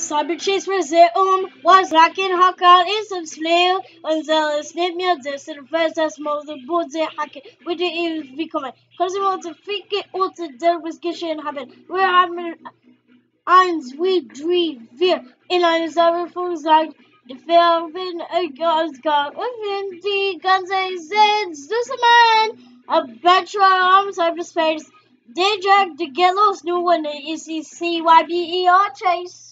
Cyberchase Museum was lacking Hakan in some slayer until es nicht mehr das in first as Mother Boze Hacken we didn't even become because we want to think it or to there was geschehen haben. Wir haben eins wie drei vier in einer Sache sagt die Farben egal gar und die ganze Sitz das man a bachelor on cyberspace. They dragged the Gallows, new one is C Y B E R chase.